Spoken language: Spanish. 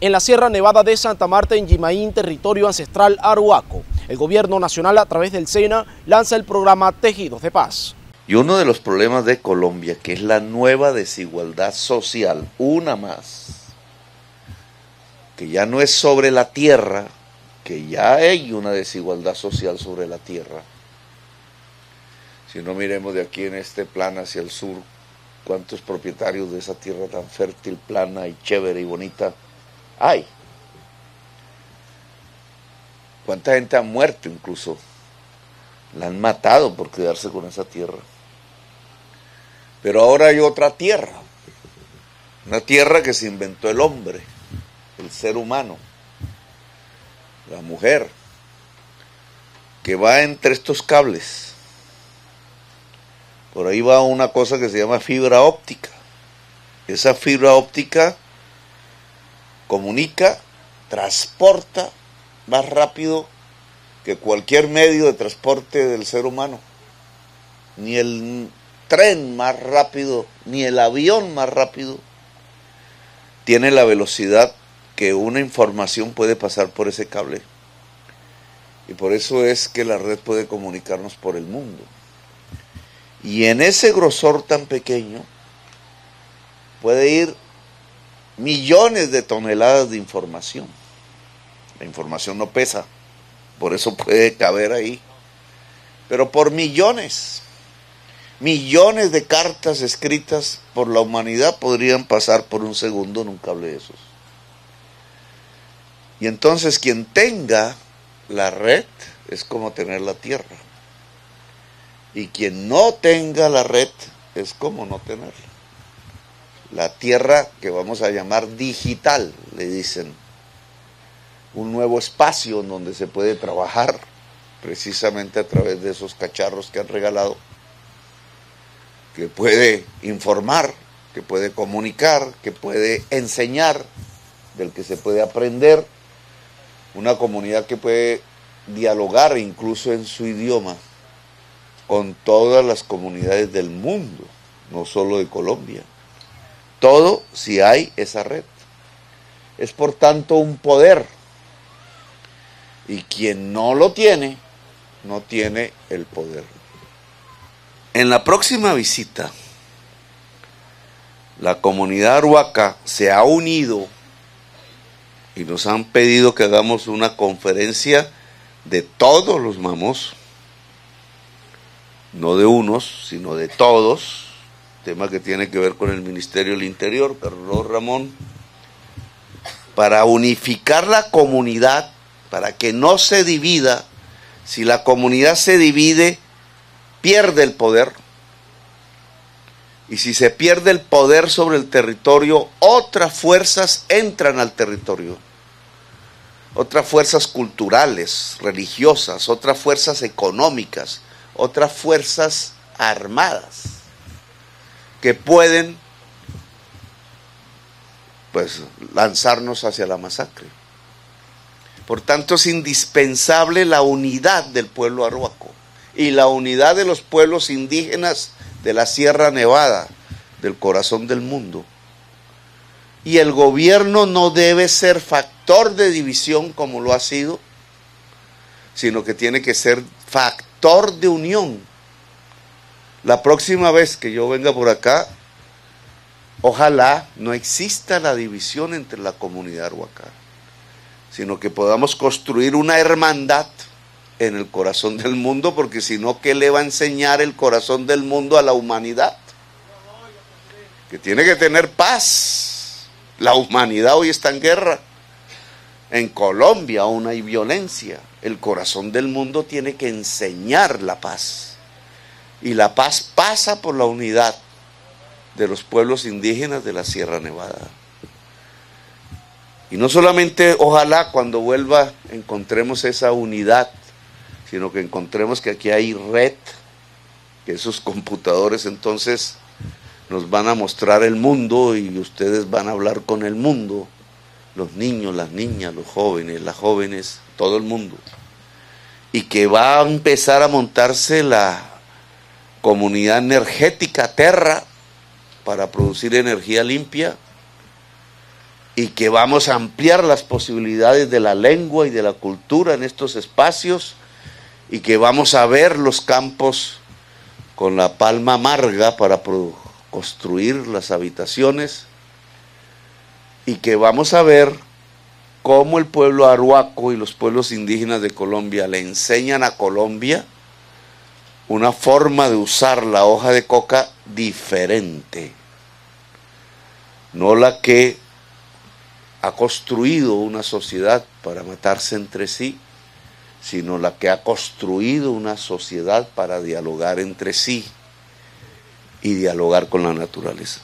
En la Sierra Nevada de Santa Marta, en Yimaín, territorio ancestral Aruaco, el gobierno nacional a través del SENA lanza el programa Tejidos de Paz. Y uno de los problemas de Colombia, que es la nueva desigualdad social, una más, que ya no es sobre la tierra, que ya hay una desigualdad social sobre la tierra. Si no miremos de aquí en este plan hacia el sur, cuántos propietarios de esa tierra tan fértil, plana y chévere y bonita hay. ¿Cuánta gente ha muerto incluso? La han matado por quedarse con esa tierra. Pero ahora hay otra tierra. Una tierra que se inventó el hombre, el ser humano, la mujer, que va entre estos cables. Por ahí va una cosa que se llama fibra óptica. Esa fibra óptica comunica, transporta más rápido que cualquier medio de transporte del ser humano. Ni el tren más rápido, ni el avión más rápido tiene la velocidad que una información puede pasar por ese cable. Y por eso es que la red puede comunicarnos por el mundo. Y en ese grosor tan pequeño puede ir millones de toneladas de información. La información no pesa, por eso puede caber ahí. Pero por millones, millones de cartas escritas por la humanidad podrían pasar por un segundo en un cable de esos. Y entonces quien tenga la red es como tener la tierra. Y quien no tenga la red es como no tenerla la tierra que vamos a llamar digital, le dicen. Un nuevo espacio en donde se puede trabajar precisamente a través de esos cacharros que han regalado, que puede informar, que puede comunicar, que puede enseñar, del que se puede aprender, una comunidad que puede dialogar incluso en su idioma con todas las comunidades del mundo, no solo de Colombia. Todo si hay esa red. Es por tanto un poder. Y quien no lo tiene, no tiene el poder. En la próxima visita, la comunidad aruaca se ha unido y nos han pedido que hagamos una conferencia de todos los mamos, no de unos, sino de todos, tema que tiene que ver con el Ministerio del Interior, Carlos Ramón, para unificar la comunidad, para que no se divida. Si la comunidad se divide, pierde el poder. Y si se pierde el poder sobre el territorio, otras fuerzas entran al territorio. Otras fuerzas culturales, religiosas, otras fuerzas económicas, otras fuerzas armadas que pueden pues lanzarnos hacia la masacre. Por tanto, es indispensable la unidad del pueblo arhuaco y la unidad de los pueblos indígenas de la Sierra Nevada, del corazón del mundo. Y el gobierno no debe ser factor de división como lo ha sido, sino que tiene que ser factor de unión la próxima vez que yo venga por acá, ojalá no exista la división entre la comunidad huacán, sino que podamos construir una hermandad en el corazón del mundo, porque si no, ¿qué le va a enseñar el corazón del mundo a la humanidad? Que tiene que tener paz. La humanidad hoy está en guerra. En Colombia aún hay violencia. El corazón del mundo tiene que enseñar la paz. Y la paz pasa por la unidad de los pueblos indígenas de la Sierra Nevada. Y no solamente ojalá cuando vuelva encontremos esa unidad, sino que encontremos que aquí hay red, que esos computadores entonces nos van a mostrar el mundo y ustedes van a hablar con el mundo, los niños, las niñas, los jóvenes, las jóvenes, todo el mundo. Y que va a empezar a montarse la comunidad energética Terra para producir energía limpia y que vamos a ampliar las posibilidades de la lengua y de la cultura en estos espacios y que vamos a ver los campos con la palma amarga para construir las habitaciones y que vamos a ver cómo el pueblo aruaco y los pueblos indígenas de Colombia le enseñan a Colombia una forma de usar la hoja de coca diferente, no la que ha construido una sociedad para matarse entre sí, sino la que ha construido una sociedad para dialogar entre sí y dialogar con la naturaleza.